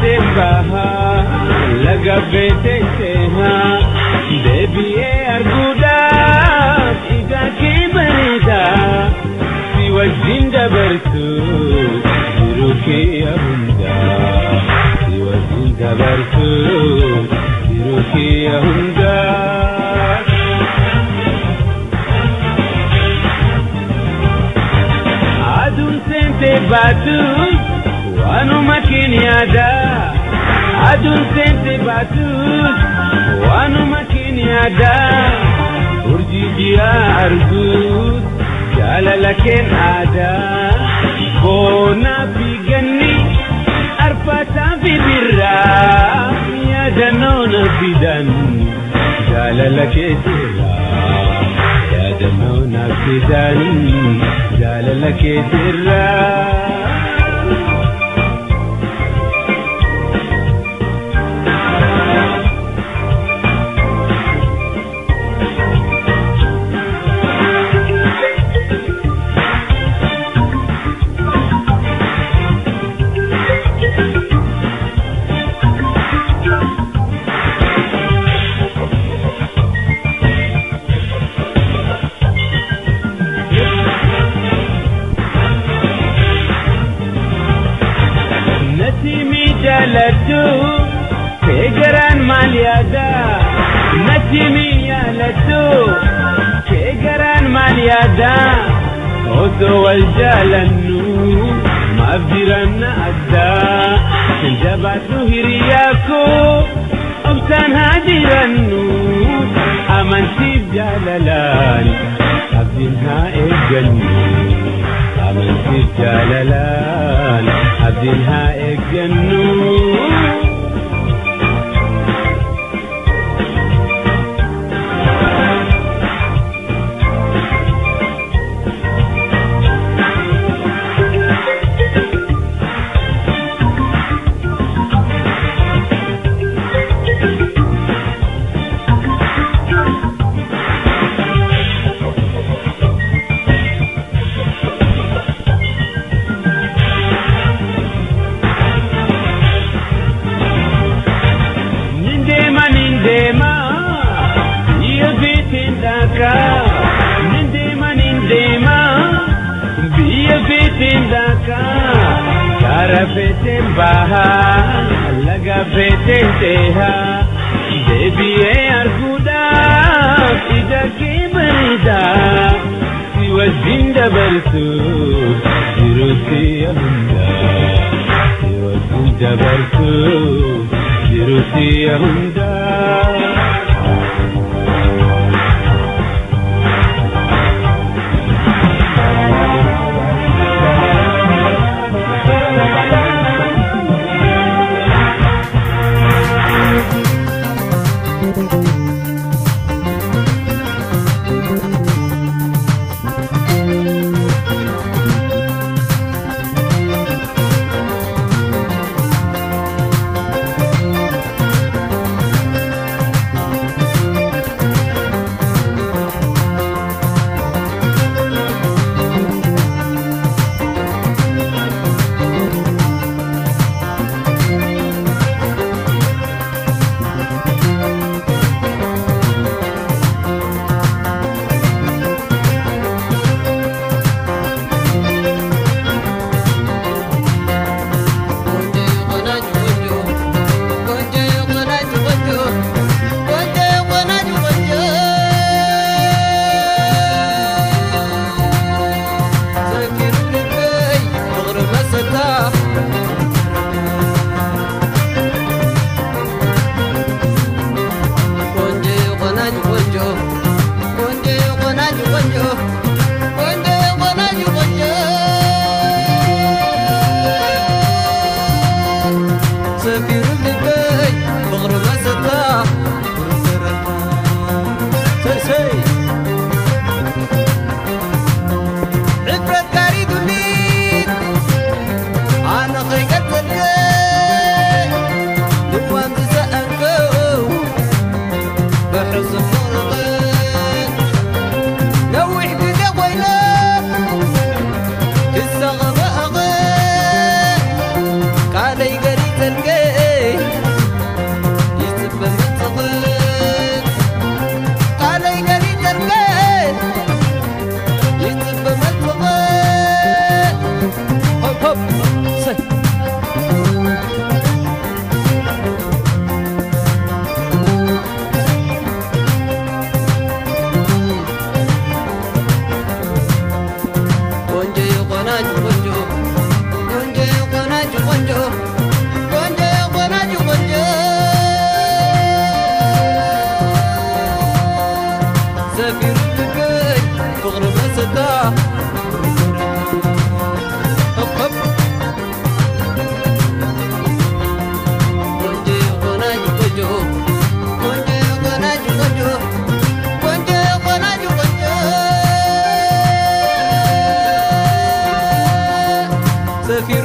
से कहा लगबे से सेहा देविए arguda igake bareda siwajinda bartu siruke abunda siwajinda bartu siruke abunda Badus enti badus Wanuma kinyada Urji dia argus Jalalakin ada Bona bigani Arpata bibirra Yadanona bidan Jalalaketira Yadanona bidan Jalalaketira لدو تجران مال يدا نجمي يا لدو تجران مال يدا وسوى الجلنو ما بجران أدا جبات هرياكو أبتان النور أمن سيب جلالان أبدنها إجنو أمن سيب جلالان أبدنها إجنو भेटे बाहर लगा भेटे देहा देवीए arguda ida kemerida siwa jinda bersu dirusi ahunda siwa jinda bersu dirusi ahunda سفير